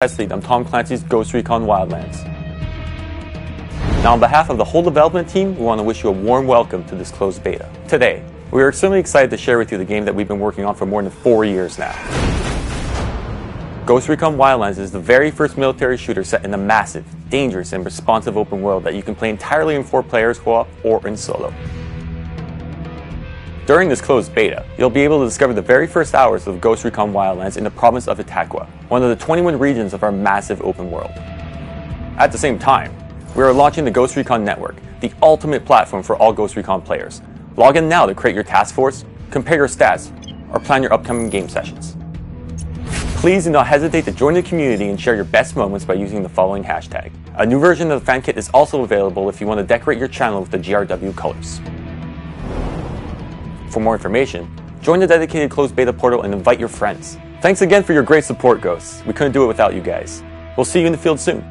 Lead, I'm Tom Clancy's Ghost Recon Wildlands. Now, on behalf of the whole development team, we want to wish you a warm welcome to this closed beta. Today, we are extremely excited to share with you the game that we've been working on for more than four years now. Ghost Recon Wildlands is the very first military shooter set in a massive, dangerous, and responsive open world that you can play entirely in four players co-op or in solo. During this closed beta, you'll be able to discover the very first hours of Ghost Recon Wildlands in the province of Itaqua, one of the 21 regions of our massive open world. At the same time, we are launching the Ghost Recon Network, the ultimate platform for all Ghost Recon players. Log in now to create your task force, compare your stats, or plan your upcoming game sessions. Please do not hesitate to join the community and share your best moments by using the following hashtag. A new version of the fan kit is also available if you want to decorate your channel with the GRW colors. For more information, join the dedicated closed beta portal and invite your friends. Thanks again for your great support, Ghosts. We couldn't do it without you guys. We'll see you in the field soon.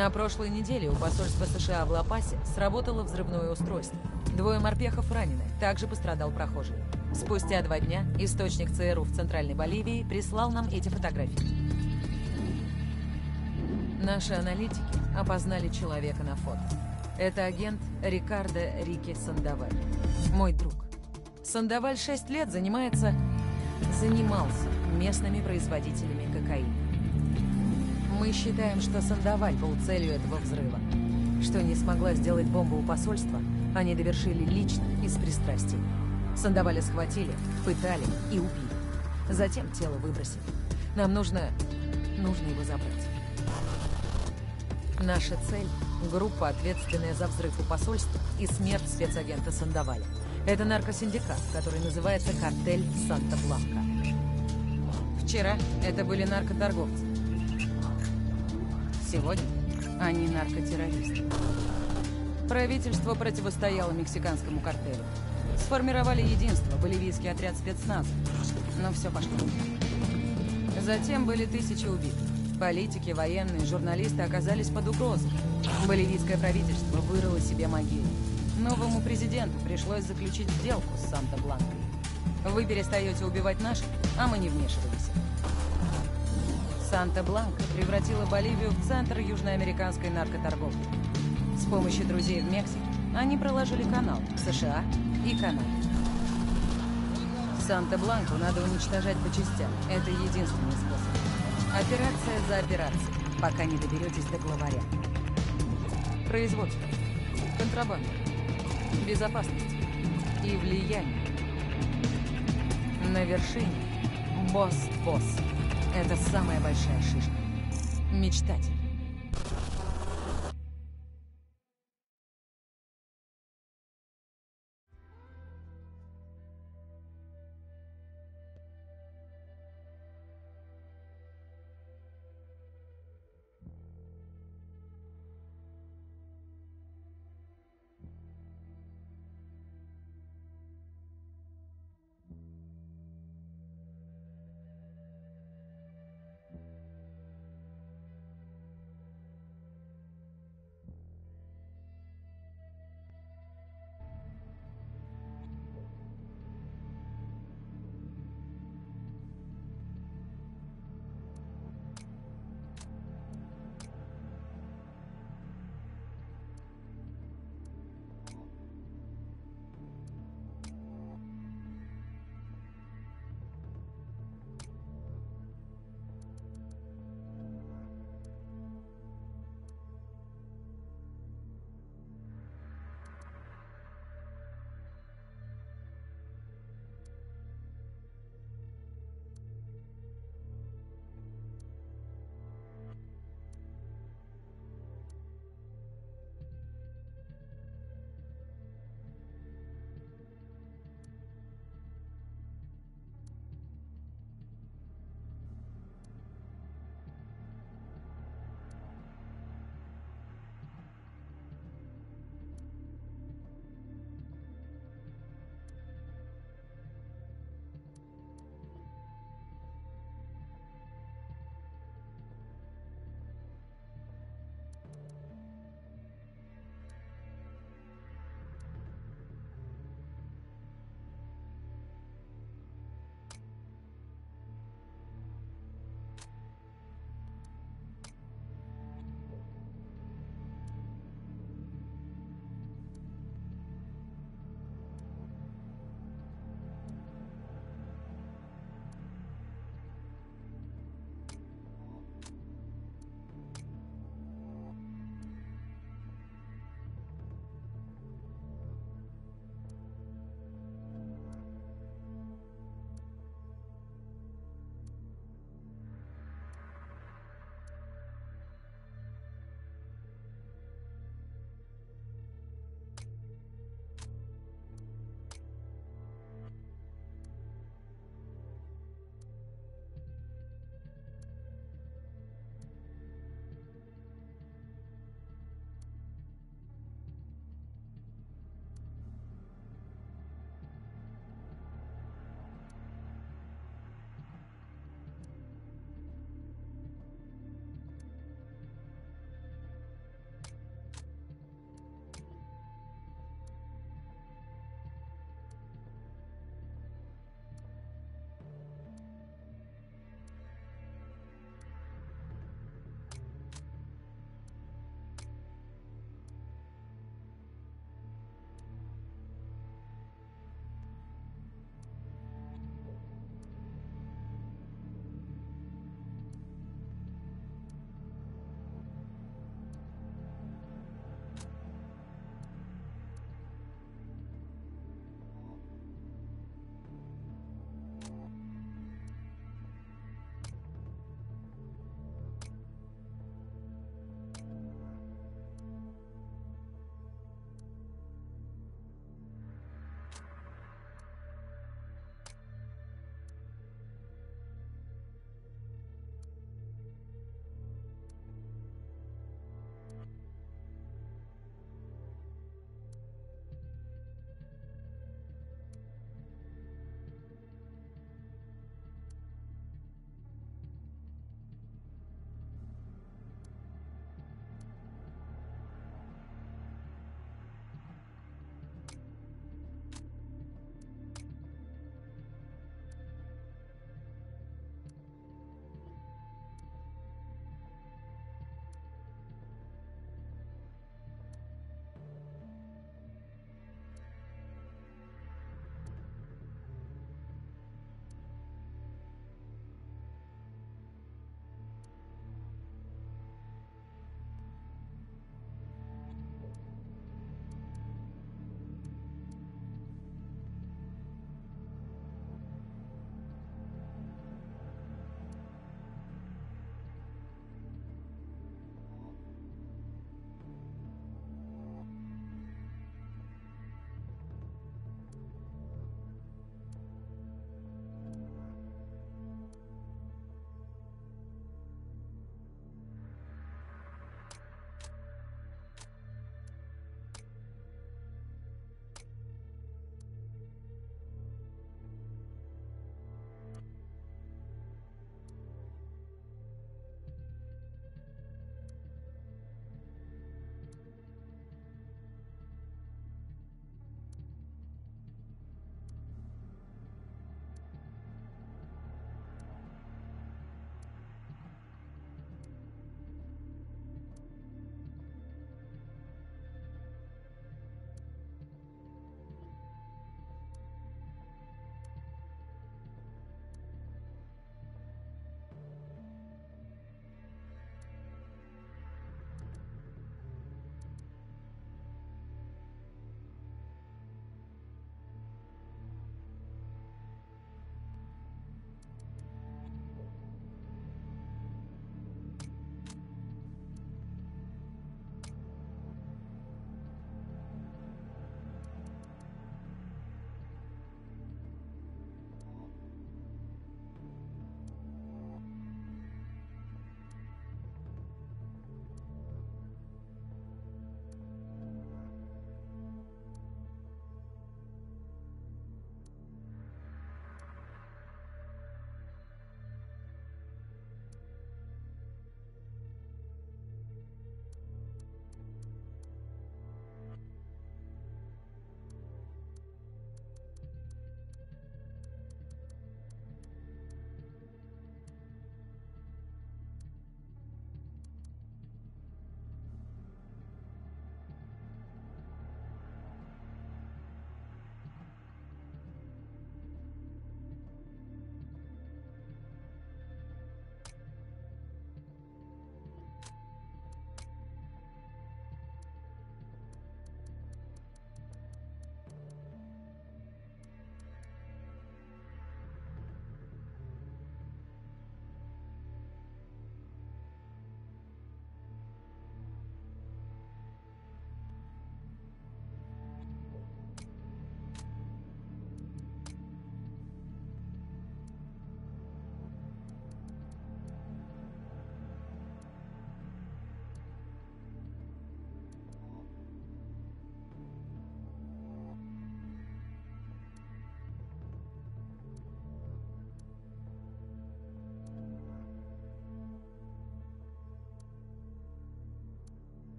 На прошлой неделе у посольства США в Ла-Пасе сработало взрывное устройство. Двое морпехов ранены, также пострадал прохожий. Спустя два дня источник ЦРУ в Центральной Боливии прислал нам эти фотографии. Наши аналитики опознали человека на фото. Это агент Рикардо Рики Сандаваль. Мой друг. Сандаваль 6 лет занимается... занимался местными производителями. Мы считаем, что Сандаваль был целью этого взрыва. Что не смогла сделать бомба у посольства, они довершили лично, из пристрастий. Сандаваля схватили, пытали и убили. Затем тело выбросили. Нам нужно... нужно его забрать. Наша цель — группа, ответственная за взрыв у посольства и смерть спецагента Сандаваля. Это наркосиндикат, который называется «Картель Санта-Бланка». Вчера это были наркоторговцы. Сегодня они наркотеррористы. Правительство противостояло мексиканскому картелю. Сформировали единство, боливийский отряд спецназа. Но все пошло. Затем были тысячи убитых. Политики, военные, журналисты оказались под угрозой. Боливийское правительство вырыло себе могилу. Новому президенту пришлось заключить сделку с Санта-Бланкой. Вы перестаете убивать наших, а мы не вмешиваемся. Санта-Бланка превратила Боливию в центр южноамериканской наркоторговли. С помощью друзей в Мексике они проложили канал в США и Канаде. Санта-Бланку надо уничтожать по частям. Это единственный способ. Операция за операцией, пока не доберетесь до главаря. Производство, контрабанда, безопасность и влияние. На вершине босс-босс. Это самая большая шишка. Мечтатель.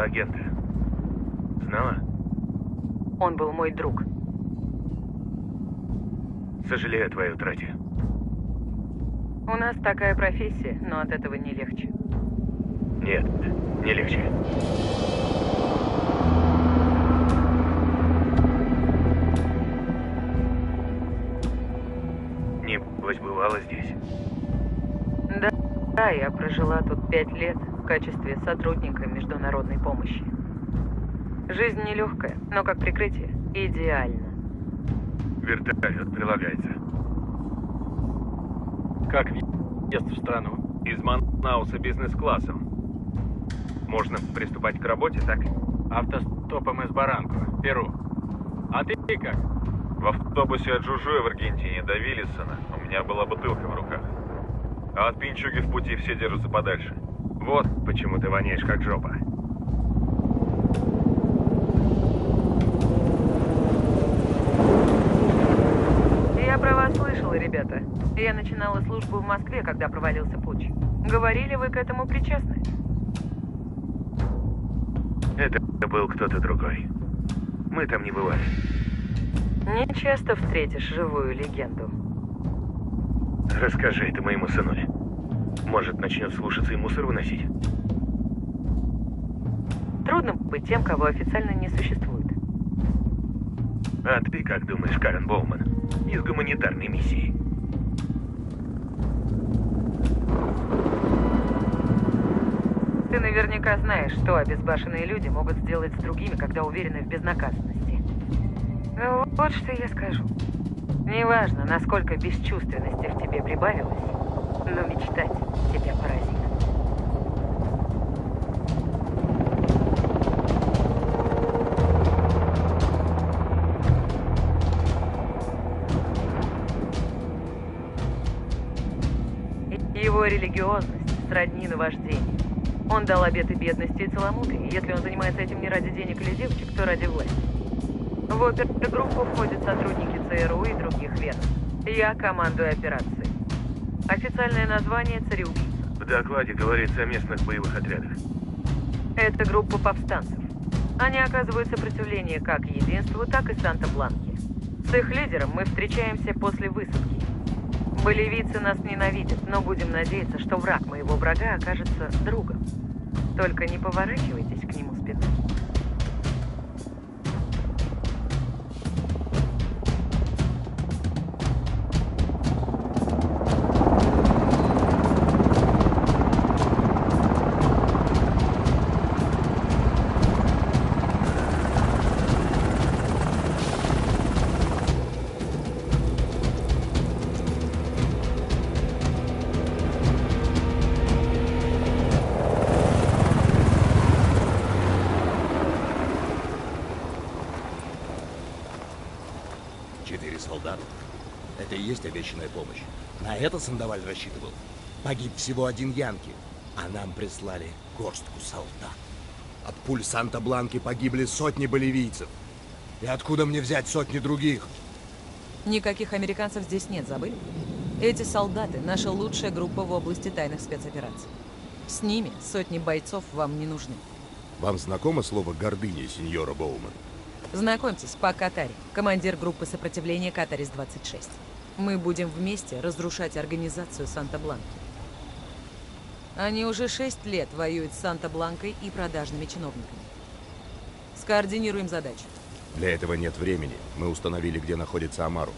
Этого агента. Знала? Он был мой друг. Сожалею о твоей утрате. У нас такая профессия, но от этого не легче. Нет, не легче. Небось, бывало здесь. Да, да, я прожила тут пять лет качестве сотрудника международной помощи. Жизнь нелегкая, но как прикрытие идеально. Вертолет прилагается. Как въезд в страну? Из Манауса бизнес-классом. Можно приступать к работе, так? Автостопом из Баранку, Перу. А ты как? В автобусе от Жужуя в Аргентине до Виллисона у меня была бутылка в руках. А от пинчуги в пути все держатся подальше. Вот почему ты воняешь как жопа. Я про вас слышала, ребята. Я начинала службу в Москве, когда провалился путь. Говорили, вы к этому причастны? Это был кто-то другой. Мы там не бывали. Не часто встретишь живую легенду. Расскажи это моему сынуле. Может, начнет слушаться и мусор выносить? Трудно быть тем, кого официально не существует. А ты как думаешь, Карен Боуман? Из гуманитарной миссии. Ты наверняка знаешь, что обезбашенные люди могут сделать с другими, когда уверены в безнаказанности. Ну вот что я скажу. Неважно, насколько бесчувственности в тебе прибавилось, но мечтать тебя поразит. Его религиозность сродни наваждению. Он дал обеты бедности и целомудрия. Если он занимается этим не ради денег или девочек, то ради власти. В опергруппу входят сотрудники ЦРУ и других ведомств. Я командую операцией. Официальное название – «Цареубийца». В докладе говорится о местных боевых отрядах. Это группа повстанцев. Они оказывают сопротивление как единству, так и Санта-Бланке. С их лидером мы встречаемся после высадки. Боливийцы нас ненавидят, но будем надеяться, что враг моего врага окажется другом. Только не поворачивайтесь есть обещанная помощь. На это Сандаваль рассчитывал. Погиб всего один Янки, а нам прислали горстку солдат. От пуль Санта-Бланки погибли сотни боливийцев. И откуда мне взять сотни других? Никаких американцев здесь нет, забыли? Эти солдаты — наша лучшая группа в области тайных спецопераций. С ними сотни бойцов вам не нужны. Вам знакомо слово «гордыня», сеньора Боуман? Знакомьтесь, Пак Катари, командир группы сопротивления Катарис-26. Мы будем вместе разрушать организацию Санта-Бланки. Они уже шесть лет воюют с Санта-Бланкой и продажными чиновниками. Скоординируем задачи. Для этого нет времени. Мы установили, где находится Амару.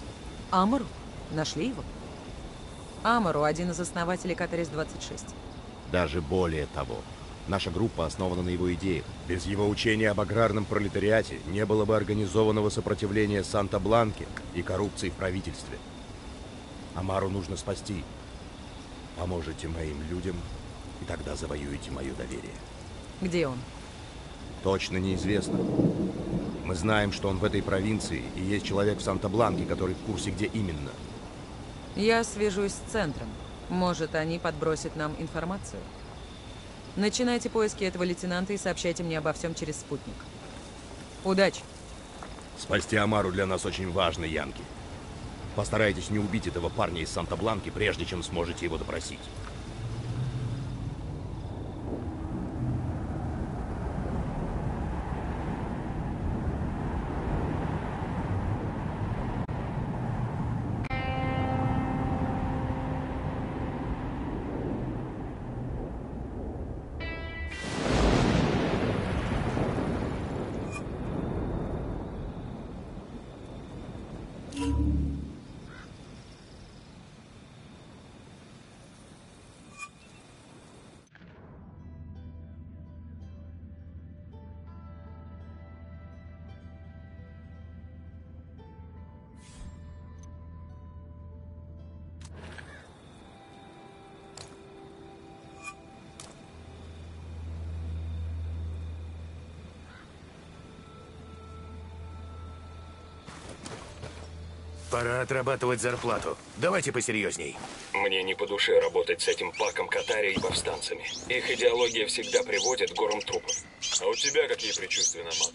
Амару? Нашли его? Амару – один из основателей Катарис-26. Даже более того. Наша группа основана на его идеях. Без его учения об аграрном пролетариате не было бы организованного сопротивления Санта-Бланке и коррупции в правительстве. Амару нужно спасти. Поможете моим людям, и тогда завоюете мое доверие. Где он? Точно неизвестно. Мы знаем, что он в этой провинции, и есть человек в Санта-Бланке, который в курсе, где именно. Я свяжусь с центром. Может, они подбросят нам информацию. Начинайте поиски этого лейтенанта и сообщайте мне обо всем через спутник. Удачи! Спасти Амару для нас очень важно, Янки. Постарайтесь не убить этого парня из Санта-Бланки, прежде чем сможете его допросить. Пора отрабатывать зарплату. Давайте посерьезней. Мне не по душе работать с этим паком Катари и повстанцами. Их идеология всегда приводит к горам трупов. А у тебя какие предчувствия, Намат?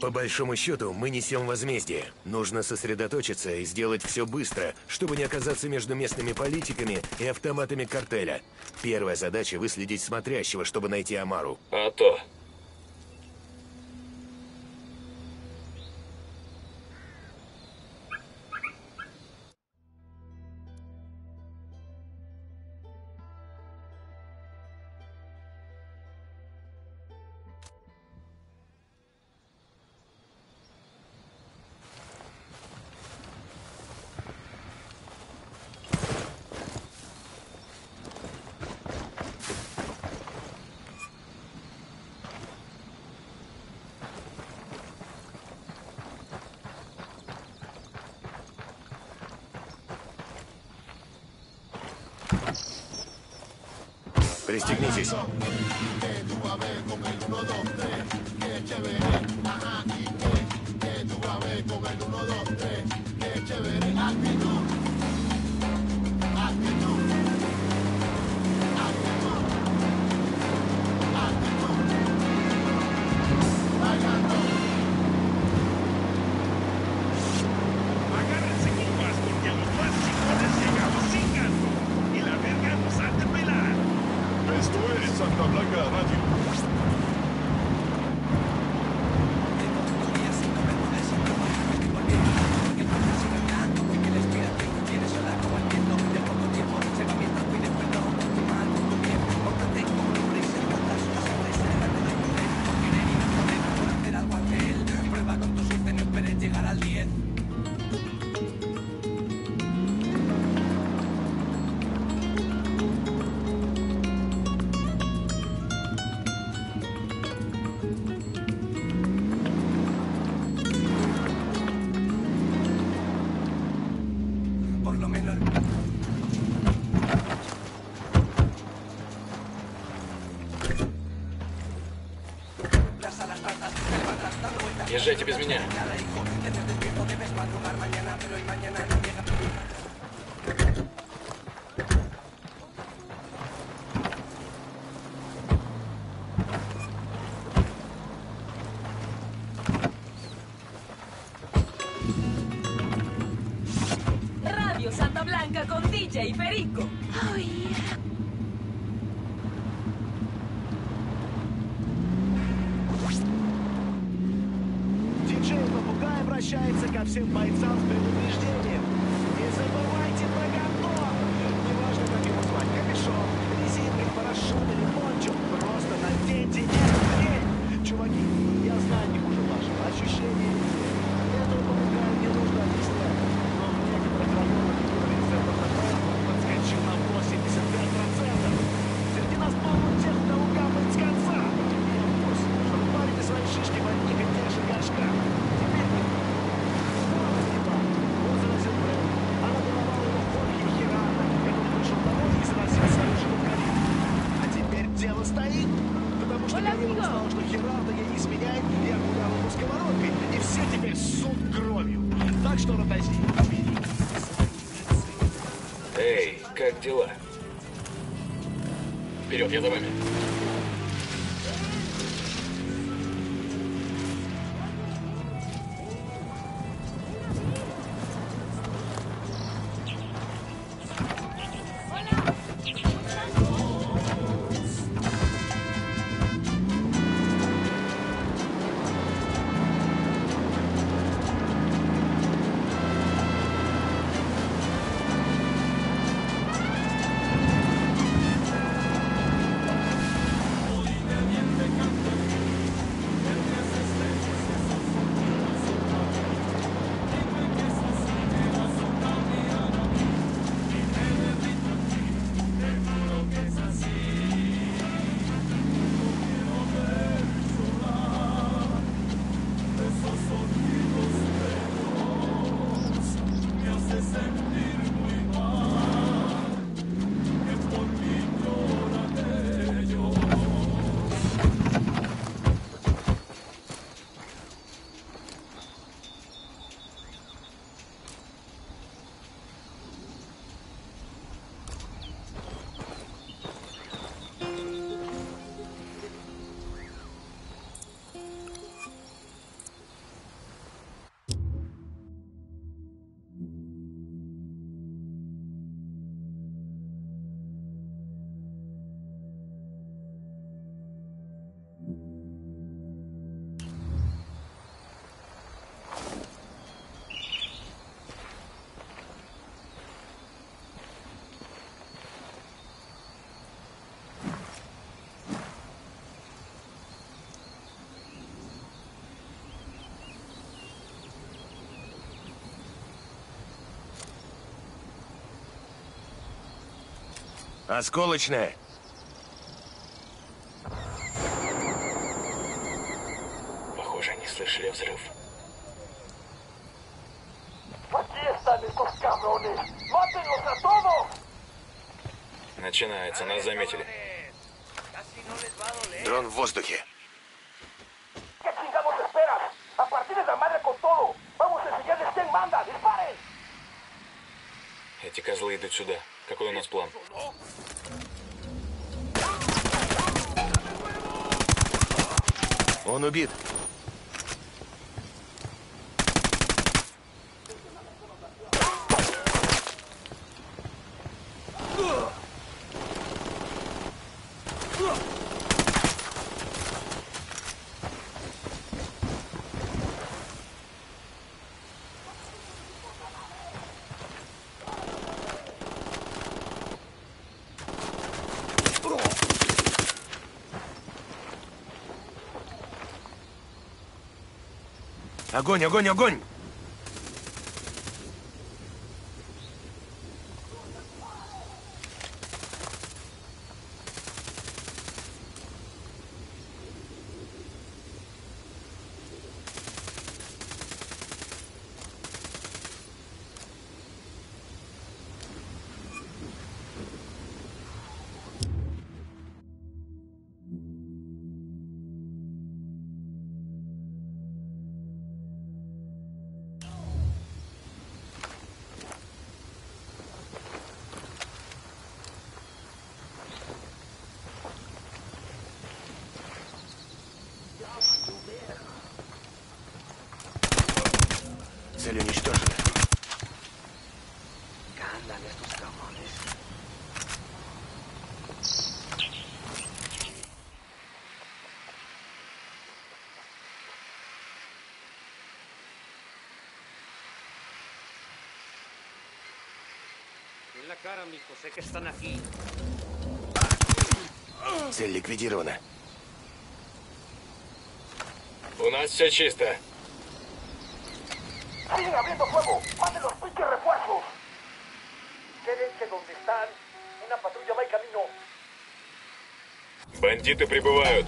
По большому счету, мы несем возмездие. Нужно сосредоточиться и сделать все быстро, чтобы не оказаться между местными политиками и автоматами картеля. Первая задача — выследить смотрящего, чтобы найти Амару. А то. Nazis. Езжайте без меня. Ко всем бойцам с предупреждением. Не забывайте про гондон. Неважно, как его звать. Капюшон, резинка, парашют или пончо. Просто наденьте эту хрень. Чуваки, я знаю не хуже вашего. Ощущение везде. Этого попугая не нужно объяснять. Но в некоторых районах уровень ЗПП подскочил на 85%. Среди нас полно тех, кто капает с конца. Я в курсе, что вы парите свои шишки в одних и тех же горшках. Теперь не Снова ебал. Он заразил Брэд. Она баловала его в Хорхе Хирана, который вышел домой и заносил свою жену в калитку. А теперь дело стоит. Потому что Галина узнала, что Хирата ей изменяет, и окулял ему сковородкой. И все теперь ссут кровью. Так что, Ротази, бери. Эй, как дела? Вперед, я за вами. Осколочная. Похоже, они слышали взрыв. Начинается, нас заметили. Дрон в воздухе. Эти козлы идут сюда. Какой у нас план? Он убит. Огонь, огонь, огонь! Цель уничтожена. En la cara, mijo, sé que están aquí. Цель ликвидирована. У нас все чисто. ¡Siguen abriendo fuego! ¡Manden los pinches refuerzos! Quédense donde están. Una patrulla va en camino. Бандиты прибывают.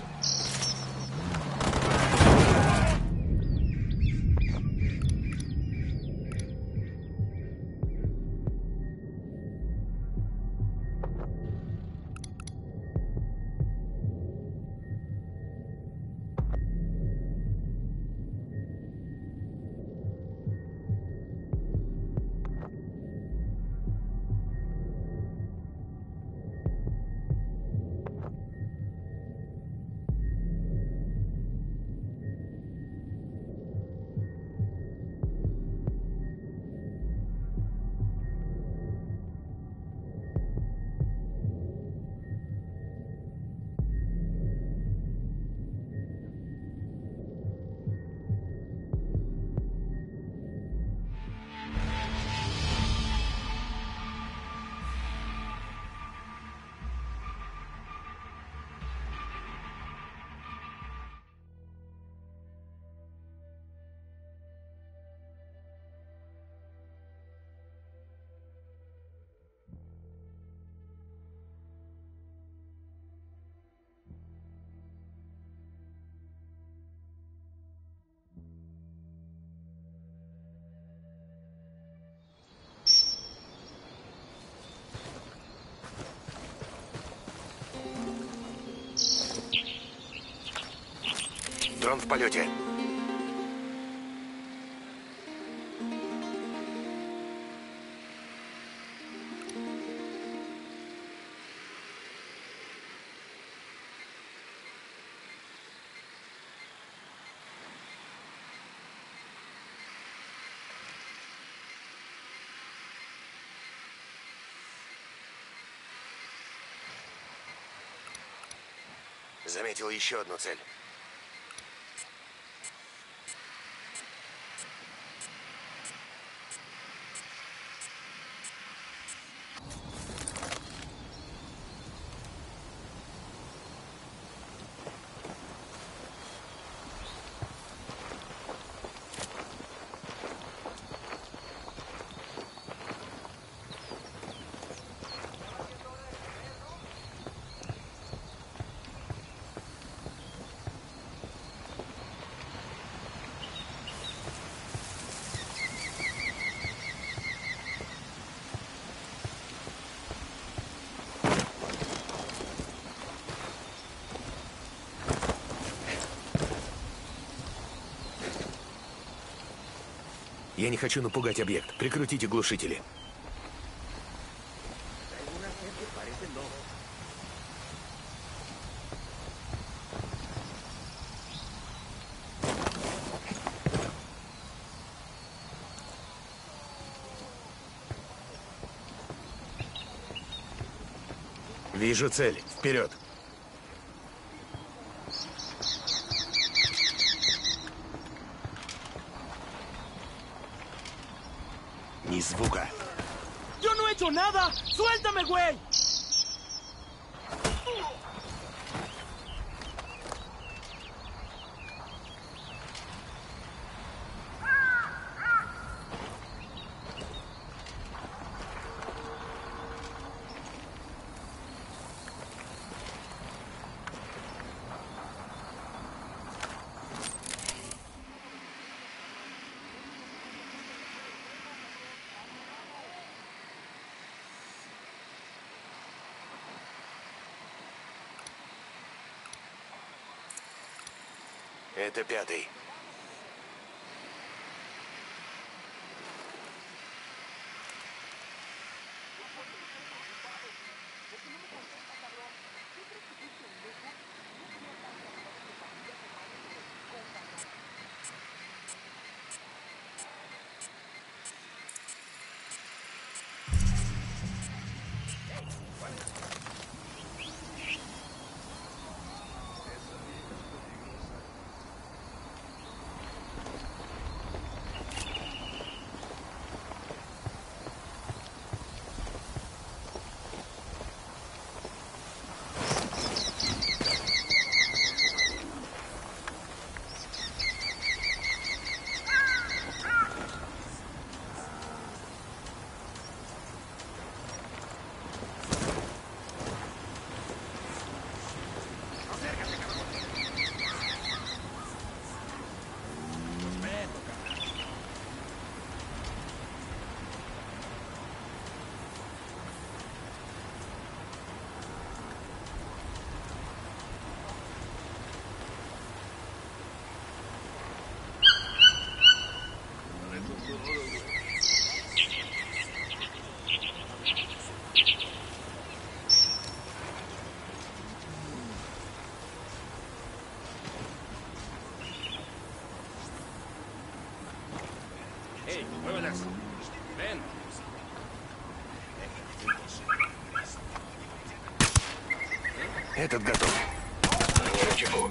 Дрон в полете. Заметил еще одну цель. Я не хочу напугать объект. Прикрутите глушители. Вижу цель. Вперед! этой пятой. Этот готов. Чеку.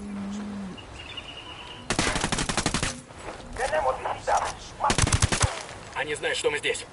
Они знают, что мы здесь.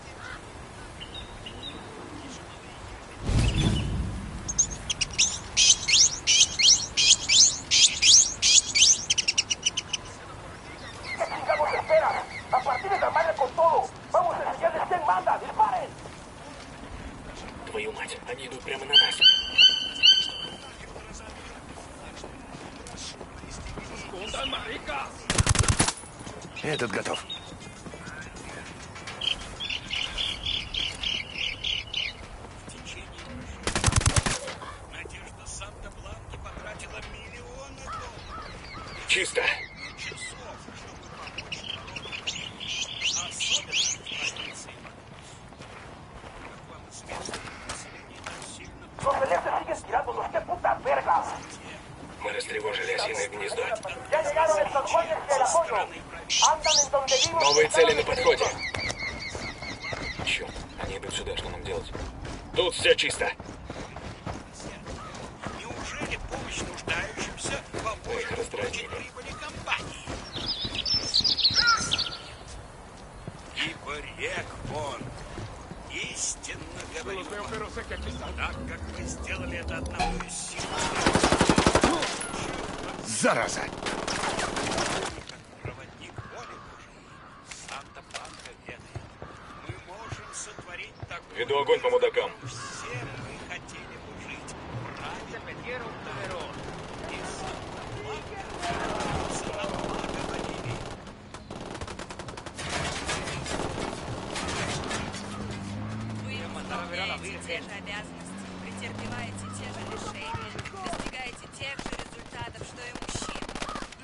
те же обязанности, претерпеваете те же решения, достигаете тех же результатов, что и мужчины.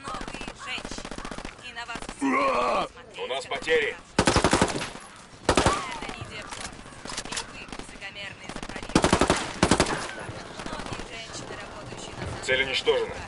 Но вы женщины, и на вас все У нас потери. Цель уничтожена.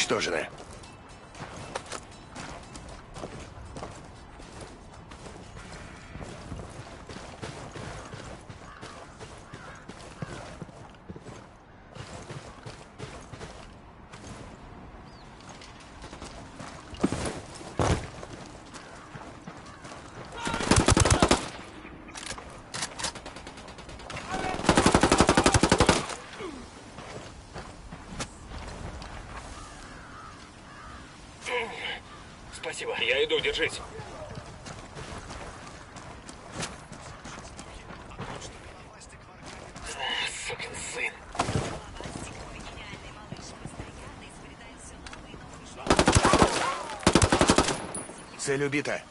Цель уничтожена. Спасибо. А, Сукин сын. Цель убита.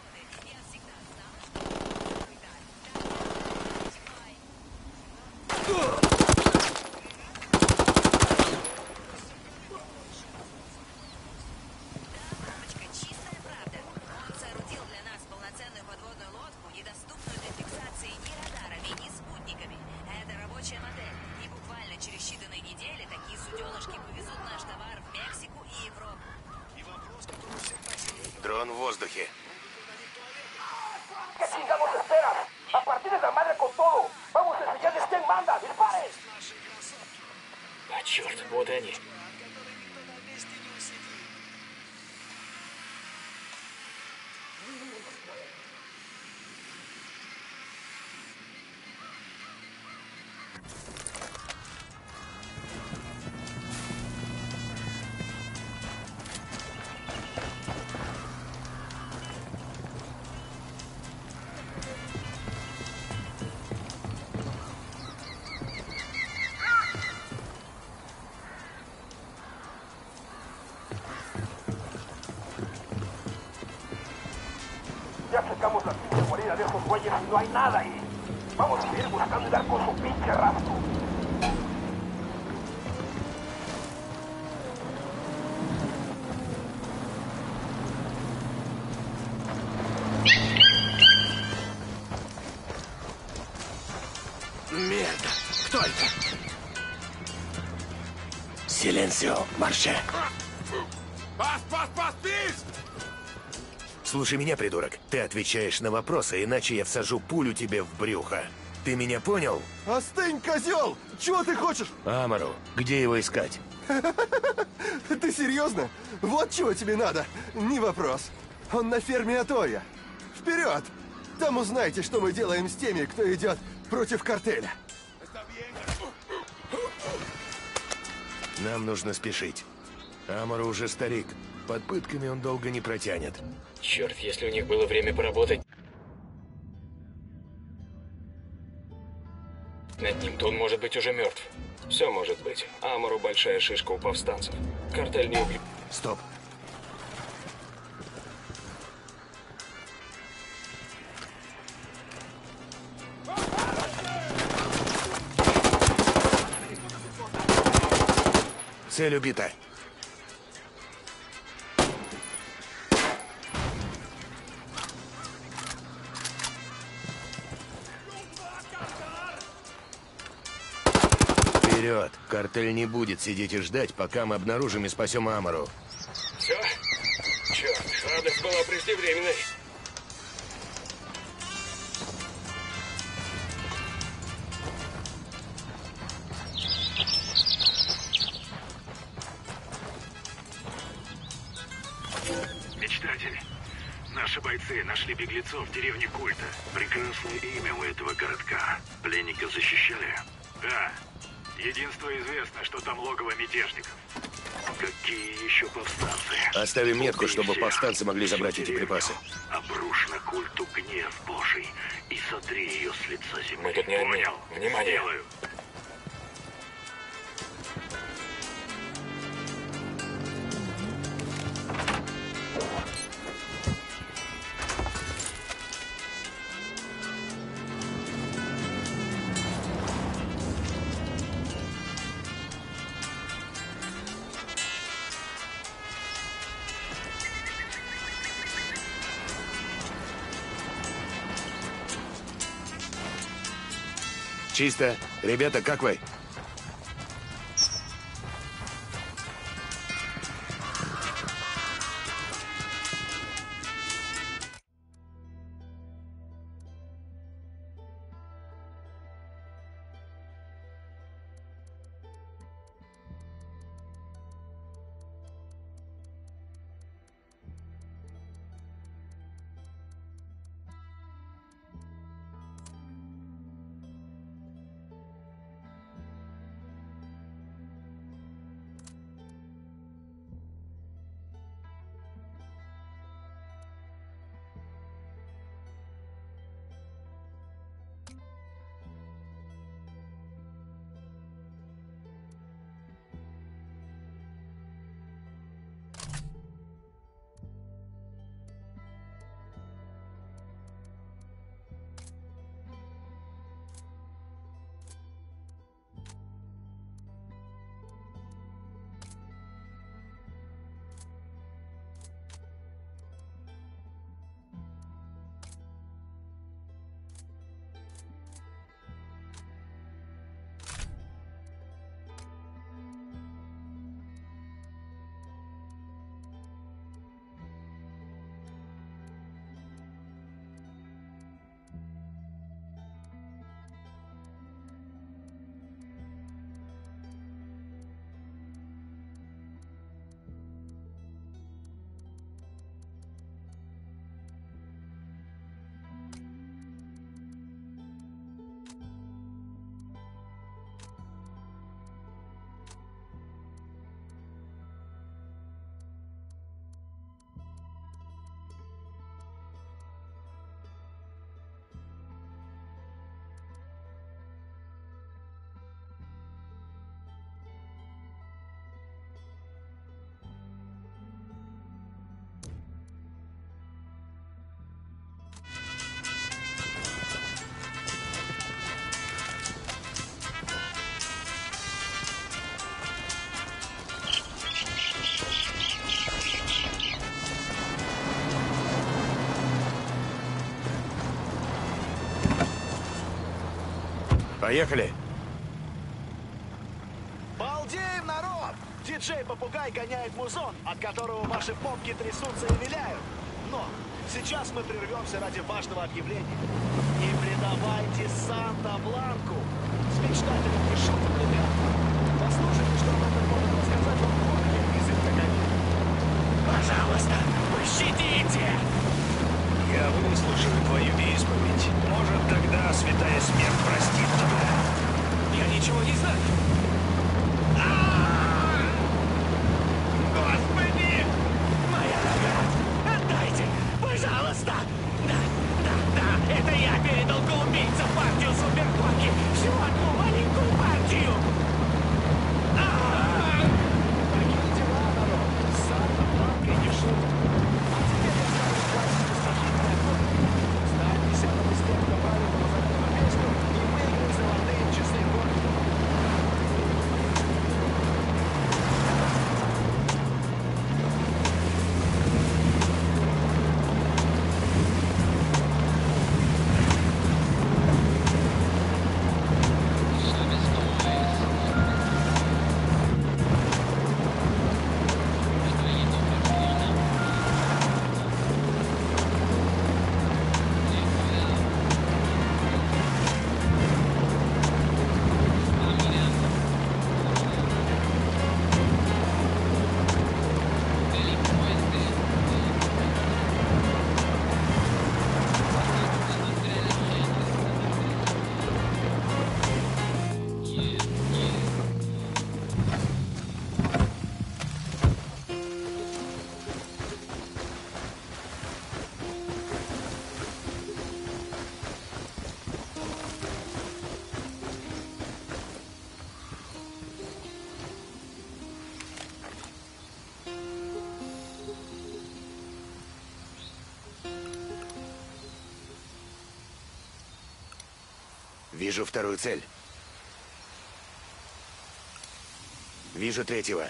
А, черт, вот guarida de esos güeyes y no hay nada ahí. Vamos a seguir buscando y dar con su pinche rastro. Мерда! Кто это? Силенсио, марше! Слушай меня, придурок. Ты отвечаешь на вопросы, иначе я всажу пулю тебе в брюхо. Ты меня понял? Остынь, козел! Чего ты хочешь? Амару, где его искать? Ты серьезно? Вот чего тебе надо. Не вопрос. Он на ферме Атоя. Вперед! Там узнаете, что мы делаем с теми, кто идет против картеля. Нам нужно спешить. Амару уже старик. Под пытками он долго не протянет. Черт, если у них было время поработать над ним, то он может быть уже мертв. Все может быть. Амару большая шишка у повстанцев. Картель не убьет. Стоп. Цель убита. Вперед! Картель не будет сидеть и ждать, пока мы обнаружим и спасем Амару. Все? Черт, радость была преждевременной. Мечтатели. Наши бойцы нашли беглецов в деревне Культа. Прекрасное имя у этого городка. Пленника защищали? Да. Единство известно, что там логово мятежников. Какие еще повстанцы? Оставим метку, чтобы повстанцы могли забрать эти припасы. Обрушь на культу гнев Божий и сотри ее с лица земли. Мы тут не. Понял? Внимание. Делаю. Чисто. Ребята, как вы? Поехали. Балдеем, народ! Диджей-попугай гоняет музон, от которого ваши попки трясутся и виляют. Но сейчас мы прервемся ради важного объявления. Не предавайте Санта-Бланку! С мечтателем не шуток, ребят. Послушайте, что об этом может рассказать вам Хорхе из. Пожалуйста, пощадите! Я выслушаю твою исповедь. Может, тогда святая смерть простит ничего не знаю. Вижу вторую цель. Вижу третьего.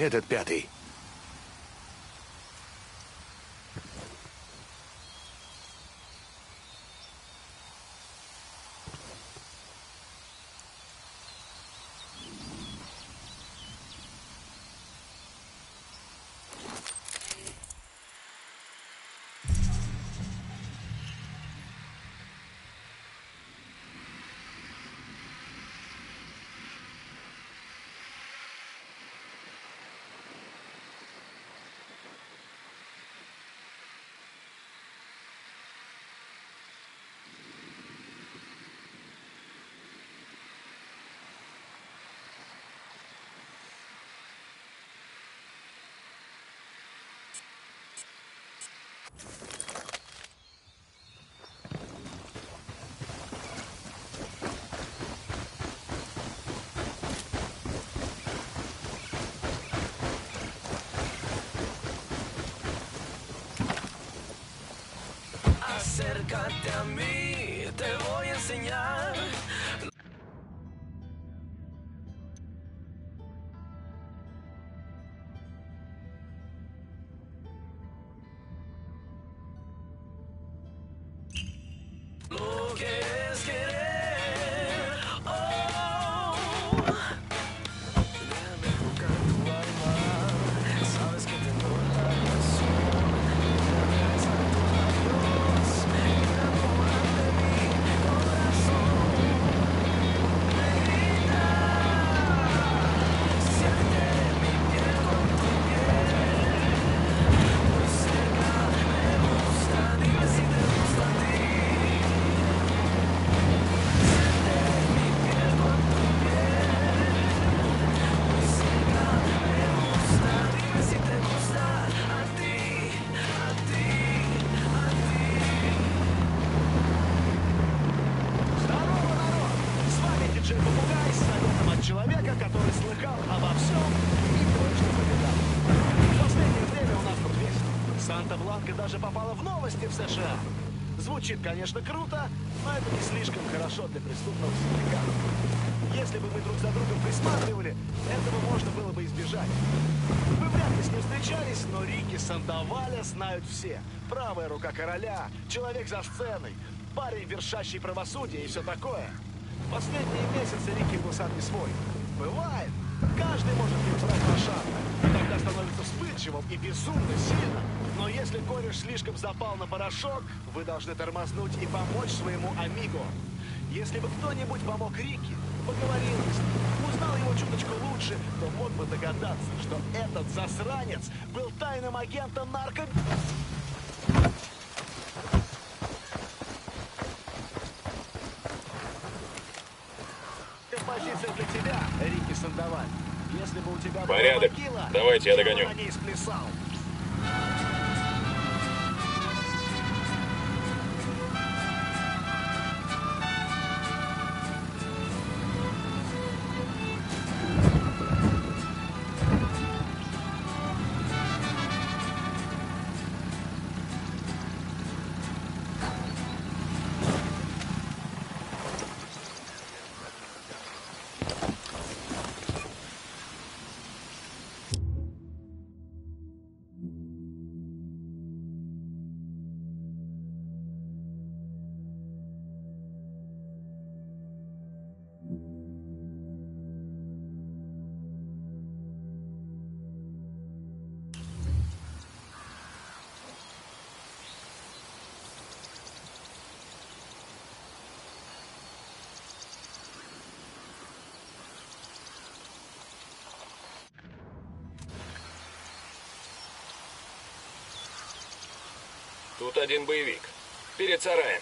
Этот пятый. Acércate a mí, te voy a enseñar. Звучит, конечно, круто, но это не слишком хорошо для преступного синдиката. Если бы мы друг за другом присматривали, этого можно было бы избежать. Вы вряд ли с ним встречались, но Рики Сандаваля знают все. Правая рука короля, человек за сценой, парень, вершащий правосудие и все такое. Последние месяцы Рики был сам не свой. Бывает. Каждый может перебрать шаг. Тогда становится вспыльчивым и безумно сильно. Но если кореш слишком запал на порошок, вы должны тормознуть и помочь своему амиго. Если бы кто-нибудь помог Рики, поговорил с ним, узнал его чуточку лучше, то мог бы догадаться, что этот засранец был тайным агентом нарко... Позиция для тебя, Рики Сандаваль. Если бы у тебя Порядок. могила, Давайте, я догоню. Тут один боевик. Перед сараем.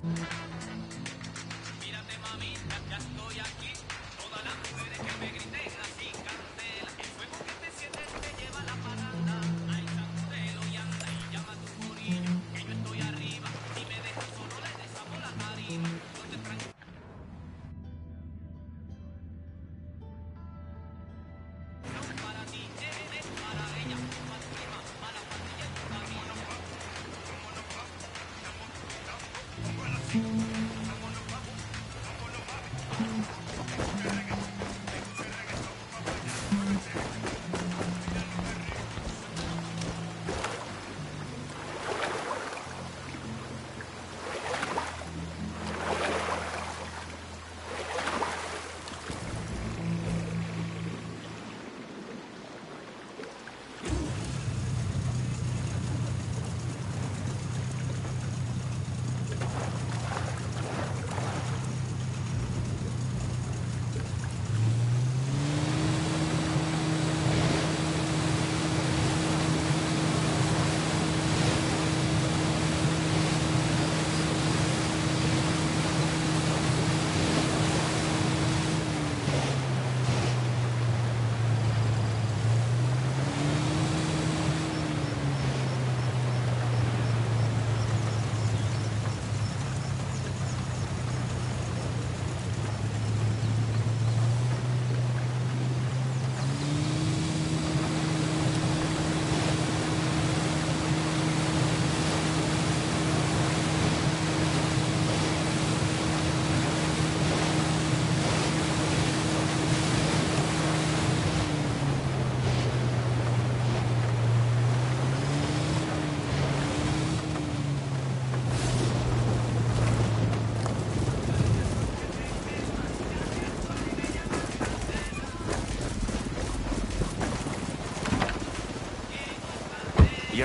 Mírate mamita, ya estoy aquí. Todas las mujeres que me grité.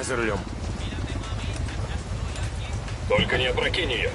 За рулем. Только не опрокинь ее.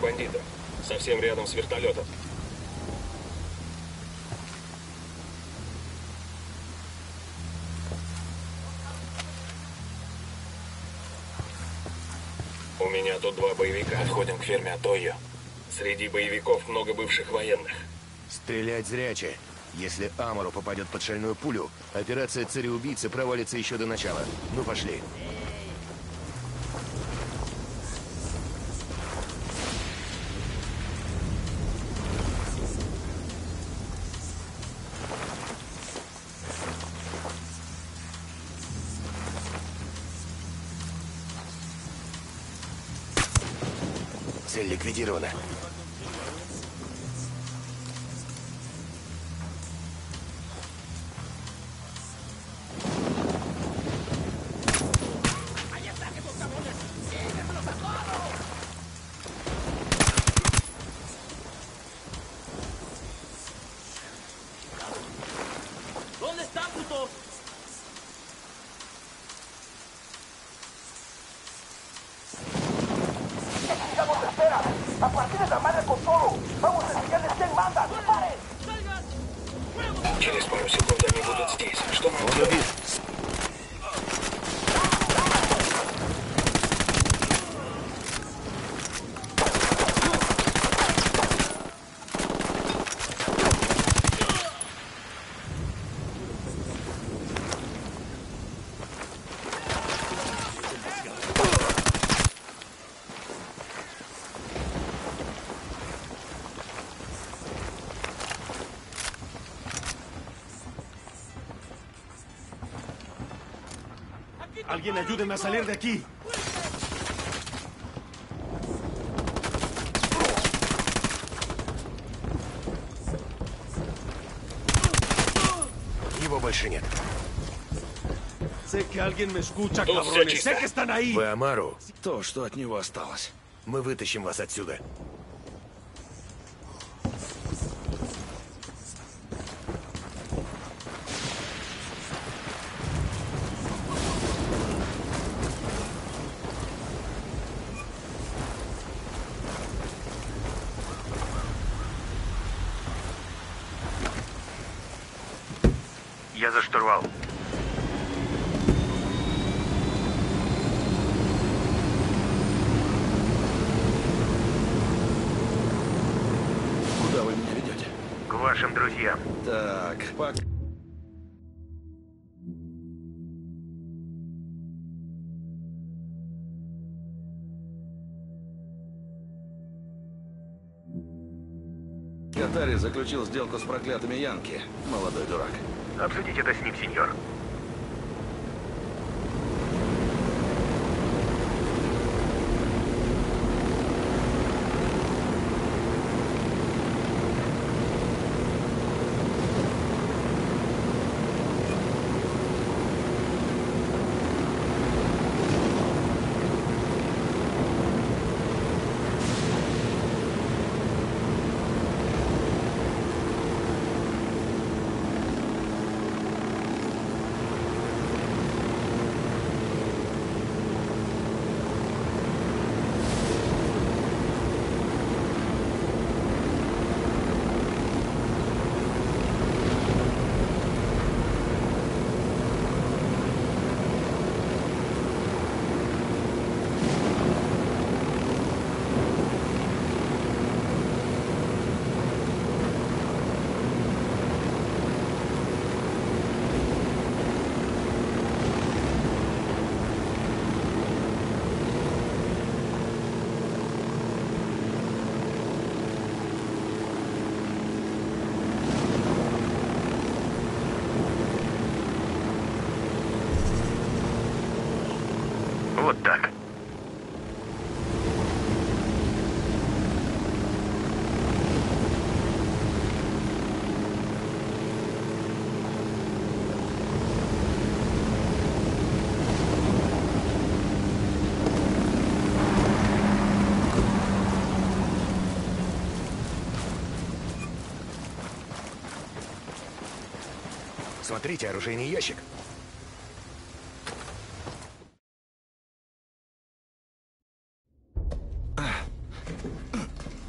Парочка бандитов. Совсем рядом с вертолетом. У меня тут два боевика. Отходим к ферме Атойо. Среди боевиков много бывших военных. Стрелять зряче. Если Амору попадет под шальную пулю, операция цареубийцы провалится еще до начала. Ну, пошли. Цель Alguien ayúdeme a salir de aquí. Его больше нет. Sé que alguien me escucha, Тут всё cabrones. чисто. Sé que están ahí. Вы Амару. То, что от него осталось. Мы вытащим вас отсюда. Заключил сделку с проклятыми Янки. Молодой дурак. Обсудите это с ним, сеньор. Смотрите, оружейный ящик.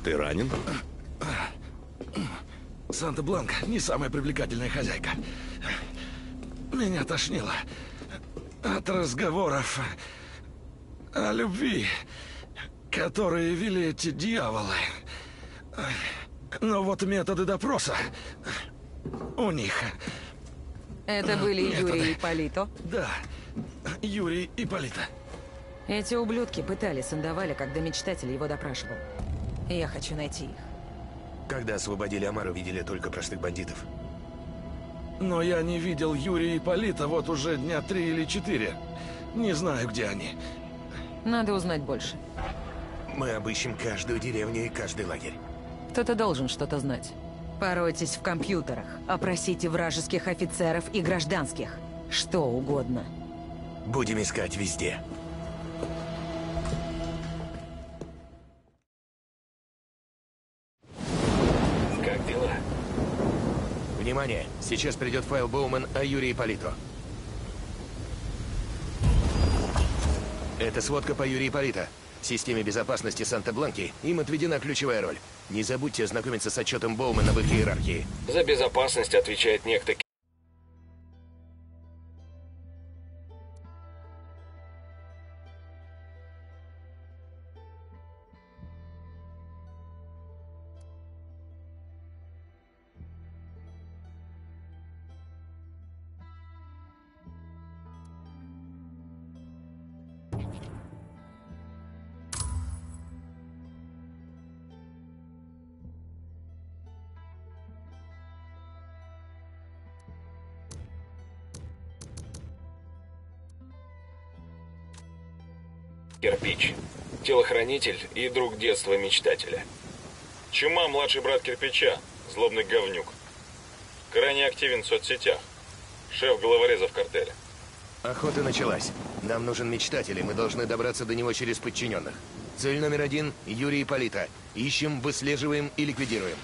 Ты ранен? Санта-Бланка не самая привлекательная хозяйка. Меня тошнило от разговоров о любви, которые вели эти дьяволы. Но вот методы допроса у них. Это были Методы. Юрий и Полито. Да, Юрий и Полита. Эти ублюдки пытали Сандаваля, когда мечтатель его допрашивал. Я хочу найти их. Когда освободили Амару, видели только простых бандитов. Но я не видел Юрия и Полита вот уже дня три или четыре. Не знаю, где они. Надо узнать больше. Мы обыщем каждую деревню и каждый лагерь. Кто-то должен что-то знать. Поройтесь в компьютерах, опросите вражеских офицеров и гражданских. Что угодно. Будем искать везде. Как дела? Внимание! Сейчас придет файл Боуман о Юрии Полито. Это сводка по Юрию Системе безопасности Санта-Бланки им отведена ключевая роль. Не забудьте ознакомиться с отчетом Боумана в их иерархии. За безопасность отвечает некто Телохранитель и друг детства мечтателя. Чума – младший брат кирпича, злобный говнюк. Крайне активен в соцсетях. Шеф головорезов картеля. Охота началась. Нам нужен мечтатель, и мы должны добраться до него через подчиненных. Цель номер один – Юрий Полита. Ищем, выслеживаем и ликвидируем.